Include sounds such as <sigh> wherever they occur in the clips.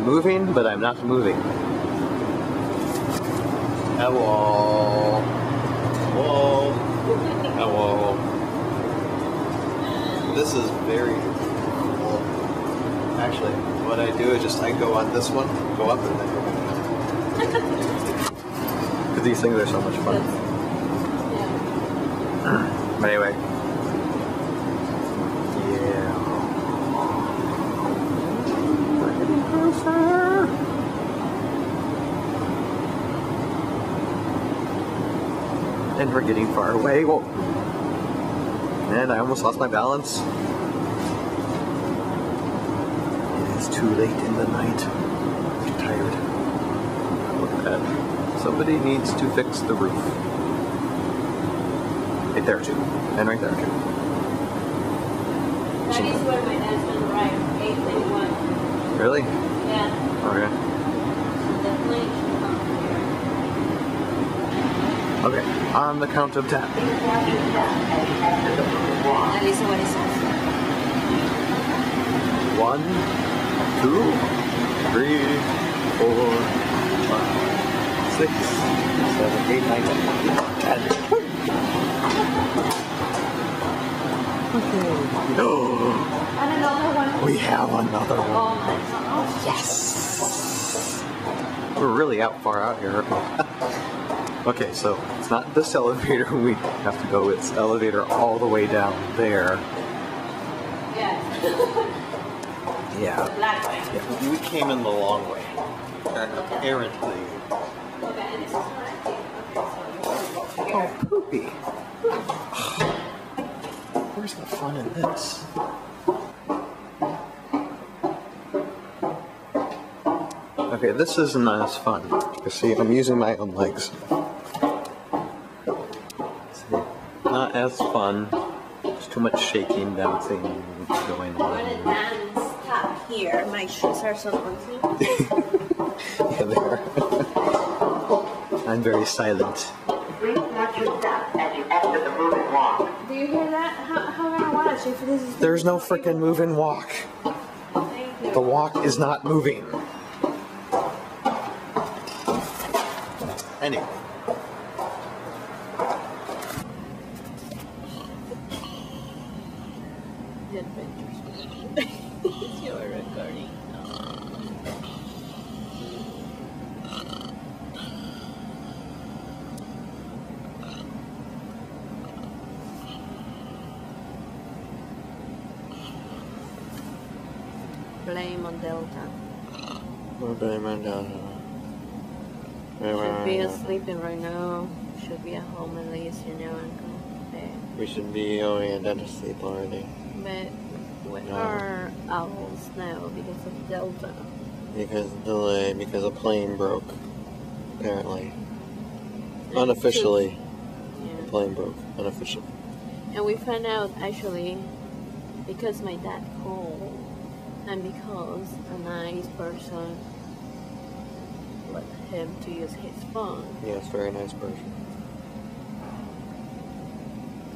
I'm moving, but I'm not moving. Hello. Hello. Hello. This is very cool. Actually, what I do is just I go on this one, go up, and then go back. Because <laughs> these things are so much fun. But anyway. Yeah. We're getting closer. And we're getting far away. Whoa. And I almost lost my balance. It is too late in the night. I'm tired. Look at that. Somebody needs to fix the roof. Right there too. And right there too. That is where my dad's gonna arrive, eight twenty-one. Really? Yeah, Okay. the come here. Okay. On the count of ten. That is what it. One, two, three, four, five, six, seven, eight, nine, ten. Okay. And another one. we have another one. Oh. Yes. We're really out far out here. <laughs> okay, so it's not this elevator <laughs> we have to go. It's elevator all the way down there. Yeah. Yeah. Yeah. We came in the long way. Apparently. Okay, and this is what I think. Okay, so Oh, poopy. Where's the fun in this? Okay, this isn't as fun. You see, I'm using my own legs. See, not as fun. There's too much shaking, bouncing, going I'm gonna on. dance top here. My shoes are so comfy. <laughs> Yeah, they are. I'm very silent. Please watch your step as you exit the moving walk. Do you hear that? How, how am I gonna watch if this is? There's no freaking move and walk. The walk is not moving. Anyway. The adventures. You're recording. On Delta. We're playing on Delta. We should be sleeping right now. Should be at home at least, you know, and go to. We should be only a dentist sleep already. But we No. are owls now because of Delta. Because of delay, because a plane broke. Apparently. Unofficially, Yeah. plane broke. Unofficially. And we found out actually because my dad called and because a nice person let him to use his phone. Yes, very nice person.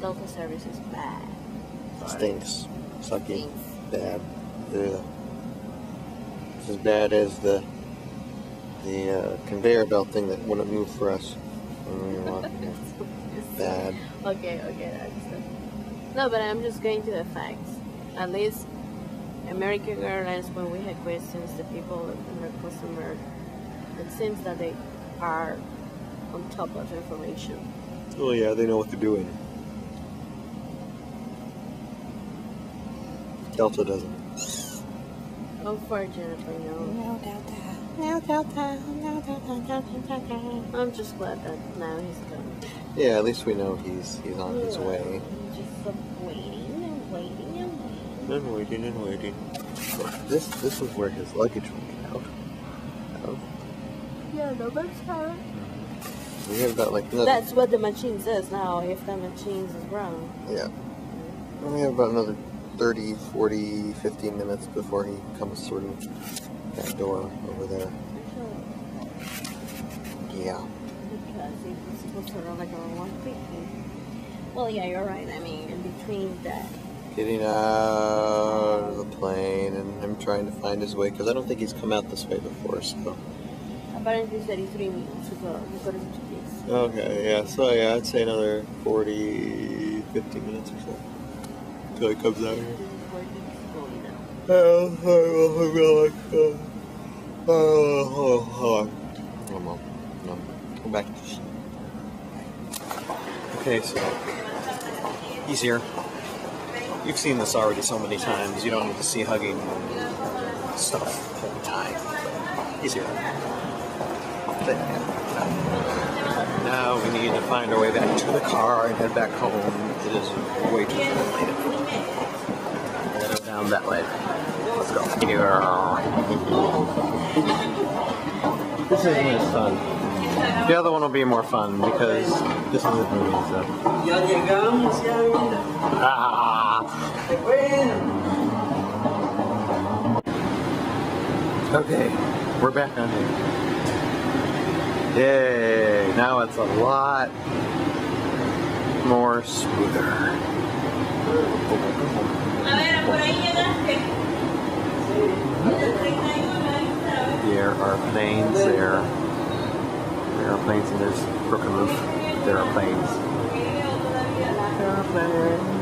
Delta service is bad. Stinks. Sucky. Stinks. Bad. Ugh. It's as bad as the the uh, conveyor belt thing that wouldn't move for us when we were walking. <laughs> Bad. Okay, okay, I understand. No, but I'm just going to the facts. At least American Airlines, when we had questions, the people and their customer, it seems that they are on top of information. Oh yeah, they know what they're doing. Delta doesn't. Oh, Unfortunately, no. No Delta. No Delta. No Delta. Delta. Delta. I'm just glad that now he's gone. Yeah, at least we know he's he's on his way. Just uh, waiting and waiting and waiting. And waiting and waiting. This this is where his luggage will get out. out. Yeah, no, that's fine. We have about like another That's what the machine says now. If the machine is wrong. yeah. We have about another 30, 40, 15 minutes before he comes through that door over there. Yeah. Because it was supposed to run like a 150. Well, yeah, you're right. I mean, in between that getting out of the plane and him trying to find his way because I don't think he's come out this way before. So Apparently 33 minutes ago, according to okay, yeah. So yeah, I'd say another 40, 50 minutes or so until he comes out here. is where he's going now. Oh, I feel like. Uh, oh, oh, oh. No, no, no. Go back to the sheet. Okay, so he's here. You've seen this already so many times. You don't need to see hugging stuff all the time. Easier. Now we need to find our way back to the car and head back home. It is way too late. Go down that way. Let's go. This isn't as fun. The other one will be more fun because this is a movie, so. Ya llegamos, ya mira. Ah. Okay, we're back on here. Yay! Now it's a lot more smoother. There are planes there. There are planes and there's broken roof. There are planes. There are planes.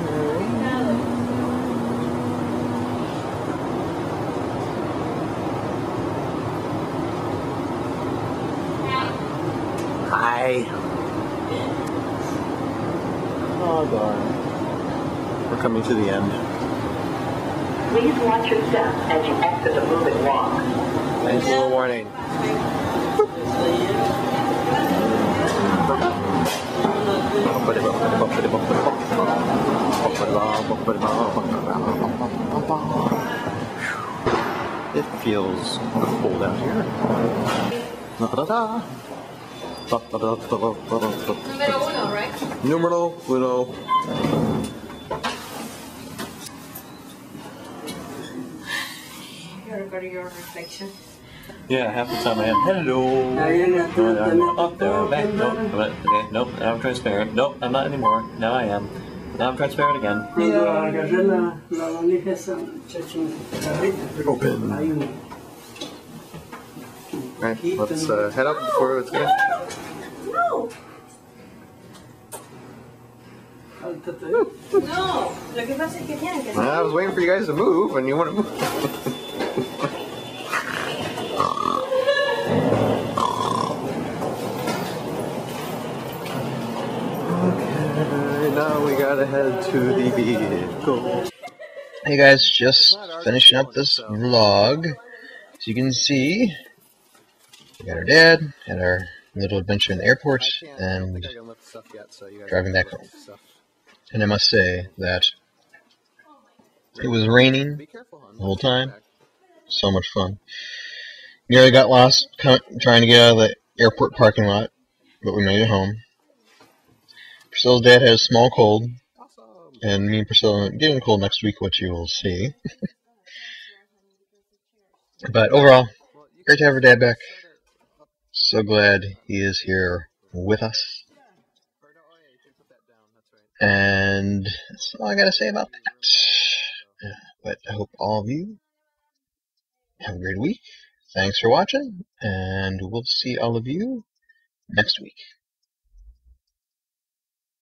Hi. Oh, darn. We're coming to the end. Please watch your step as you exit the moving walk. Thanks for the warning. It feels cold out here. Numero uno, right? Numero uno. You're recording your reflection. Yeah, half the time I am. Hello. Tulad Up there, back. Nope. but- Okay. Nope. Now I'm transparent. Nope. I'm not anymore. Now I am. Now I'm transparent again. Cuando agarré la, la valija esa chachín carrita. Open. Right. Let's uh, head up before it's gonna. No, lo que pasa es que tienen que ah, I was waiting for you guys to move, and you want to move. okay, now we gotta head to the vehicle. Hey guys, just finishing up this vlog. As you can see, we got our dad, had our little adventure in the airport, and driving back home. And I must say that it was raining Be careful, hon. the whole time. So much fun. Nearly got lost trying to get out of the airport parking lot, but we made it home. Priscilla's dad had a small cold, and me and Priscilla getting a cold next week, which you will see. <laughs> but overall, great to have her dad back. set it up. So glad he is here with us. Or no, oh, yeah, you can put that down. That's right. And that's all I gotta say about that. Uh, But I hope all of you have a great week. Thanks for watching, and we'll see all of you next week.